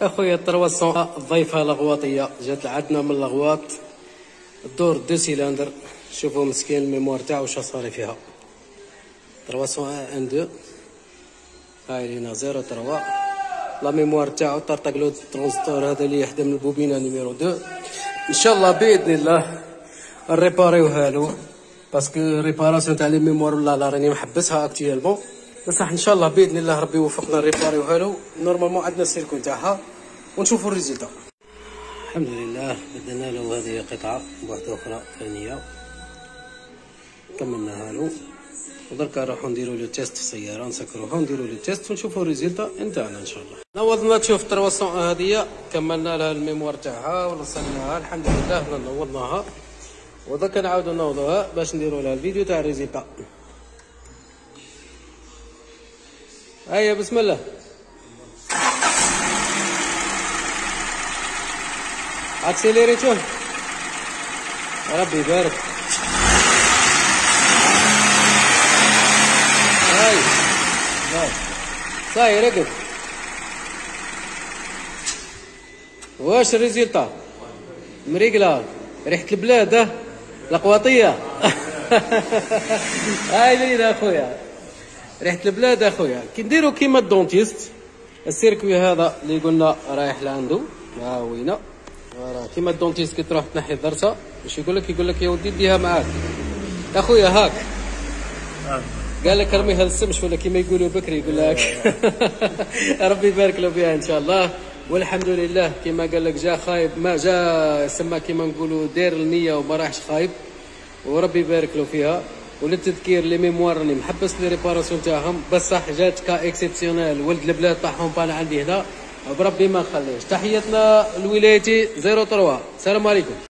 اخويا 300 الضيفه لغواطيه جات عندنا من لغواط تدور deux cylindres شوفوا مسكين ال mémoire تاعو شا صار فيها. 300 ان 2 هاي لينا 0 3 la mémoire تاعو طرطق le transistor هذا اللي يخدم البوبينة numéro 2 إن شاء الله بإذن الله نريباريوها له parce que réparation تاع les mémoires ولا لا راني محبسها actuellement بصح إن شاء الله بإذن الله ربي يوفقنا نريباريوها له normalement عندنا ال circuit تاعها ونشوفوا ال résultat الحمد لله. بدلنا له هذه قطعة واحدة أخرى ثانية. كملناها له ودركا نروحو نديرو le test في السيارة نسكروها ونديرو le test ونشوفو ال résultat نتاعنا إن شاء الله. نوضنا تشوف 300 هذه. كملنا لها ال mémoire تاعها ورسلناها الحمد لله. نوضناها. ودركا نعاودو نوضوها باش نديرو لها الفيديو تاع ال résultat هيا بسم الله. accélérer شوف ربي يبارك. هاي. هاي صاي رقب واش ال résultat؟ مريقلة ريحة البلاد لغواطية هاي لينا أخويا. ريحة البلاد أخويا. كي نديرو كيما ال dentiste ال circuit هذا اللي قلنا رايح لعندو. ها وينه راه كيما ال dentiste كي تروح تنحي الضرسه اش يقول لك؟ يقول لك يا ودي ديها معاك. أخويا هاك. قال لك ارميها للسمش ولا كيما يقولوا بكري يقول لك. ربي يبارك له فيها إن شاء الله. والحمد لله كيما قال لك جا خايب. ما جا سما كيما نقولوا داير النية وما راحش خايب. وربي يبارك له فيها. وللتذكير les mémoires راني محبس les réparations تاعهم بصح جات cas exceptionnel ولد البلاد طاحهم بان عندي هنا. بربي ما نخليش تحياتنا لولايتي 03 السلام عليكم.